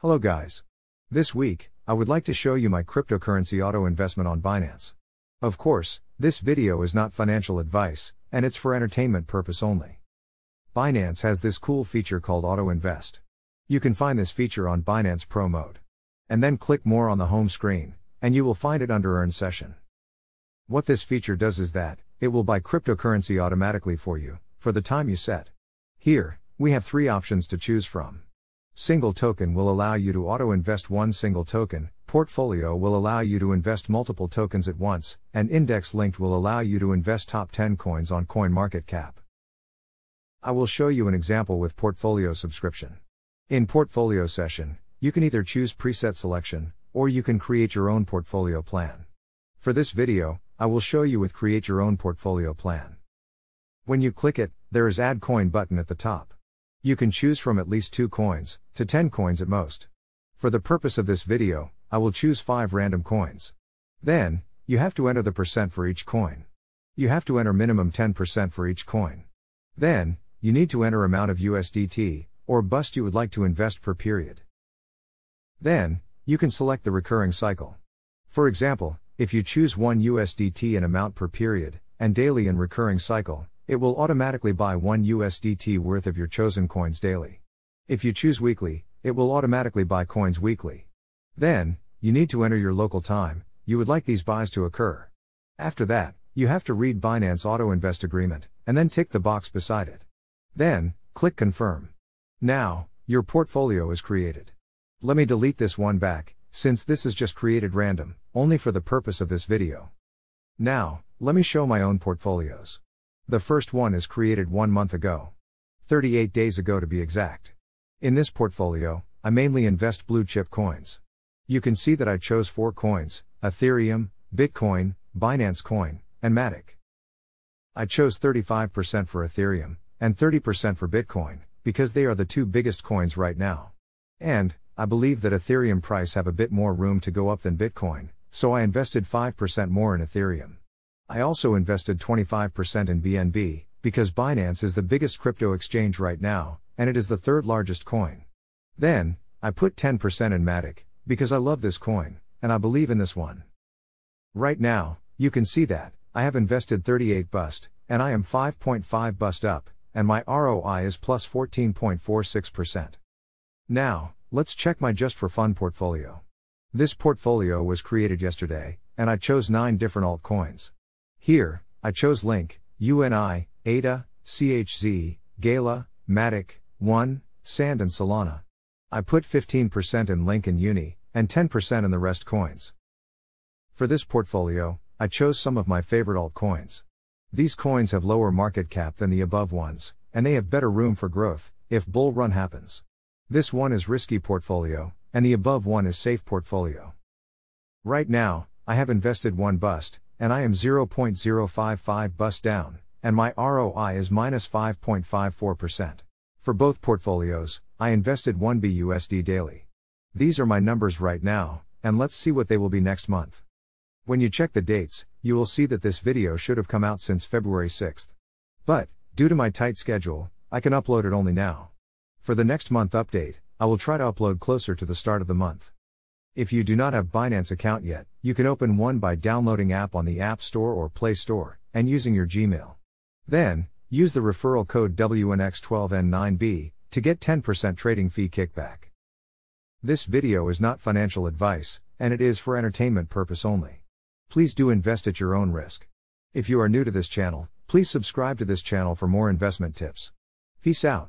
Hello guys. This week, I would like to show you my cryptocurrency auto investment on Binance. Of course, this video is not financial advice, and it's for entertainment purpose only. Binance has this cool feature called Auto Invest. You can find this feature on Binance Pro Mode. And then click more on the home screen, and you will find it under Earn Session. What this feature does is that, it will buy cryptocurrency automatically for you, for the time you set. Here, we have three options to choose from. Single token will allow you to auto invest one single token, portfolio will allow you to invest multiple tokens at once, and index linked will allow you to invest top 10 coins on CoinMarketCap. I will show you an example with portfolio subscription. In portfolio session, you can either choose preset selection, or you can create your own portfolio plan. For this video, I will show you with create your own portfolio plan. When you click it, there is add coin button at the top. You can choose from at least 2 coins, to 10 coins at most. For the purpose of this video, I will choose 5 random coins. Then, you have to enter the percent for each coin. You have to enter minimum 10% for each coin. Then, you need to enter amount of USDT, or BUSD you would like to invest per period. Then, you can select the recurring cycle. For example, if you choose 1 USDT in amount per period, and daily in recurring cycle, it will automatically buy 1 USDT worth of your chosen coins daily. If you choose weekly, it will automatically buy coins weekly. Then, you need to enter your local time, you would like these buys to occur. After that, you have to read Binance Auto Invest Agreement, and then tick the box beside it. Then, click Confirm. Now, your portfolio is created. Let me delete this one back, since this is just created random, only for the purpose of this video. Now, let me show my own portfolios. The first one is created one month ago. 38 days ago to be exact. In this portfolio, I mainly invest blue chip coins. You can see that I chose four coins Ethereum, Bitcoin, Binance Coin, and Matic. I chose 35% for Ethereum, and 30% for Bitcoin, because they are the two biggest coins right now. And, I believe that Ethereum price have a bit more room to go up than Bitcoin, so I invested 5% more in Ethereum. I also invested 25% in BNB, because Binance is the biggest crypto exchange right now, and it is the third largest coin. Then, I put 10% in Matic, because I love this coin, and I believe in this one. Right now, you can see that, I have invested 38 BUSD, and I am 5.5 BUSD up, and my ROI is plus 14.46%. Now, let's check my just for fun portfolio. This portfolio was created yesterday, and I chose 9 different altcoins. Here, I chose Link, UNI, ADA, CHZ, Gala, Matic, One, Sand, and Solana. I put 15% in Link and Uni, and 10% in the rest coins. For this portfolio, I chose some of my favorite altcoins. These coins have lower market cap than the above ones, and they have better room for growth, if bull run happens. This one is risky portfolio, and the above one is safe portfolio. Right now, I have invested one BUSD, and I am 0.055 BUSD down, and my ROI is minus 5.54%. For both portfolios, I invested 1 BUSD daily. These are my numbers right now, and let's see what they will be next month. When you check the dates, you will see that this video should have come out since February 6th. But, due to my tight schedule, I can upload it only now. For the next month update, I will try to upload closer to the start of the month. If you do not have Binance account yet, you can open one by downloading app on the App Store or Play Store and using your Gmail. Then, use the referral code WNX12N9B to get 10% trading fee kickback. This video is not financial advice, and it is for entertainment purpose only. Please do invest at your own risk. If you are new to this channel, please subscribe to this channel for more investment tips. Peace out.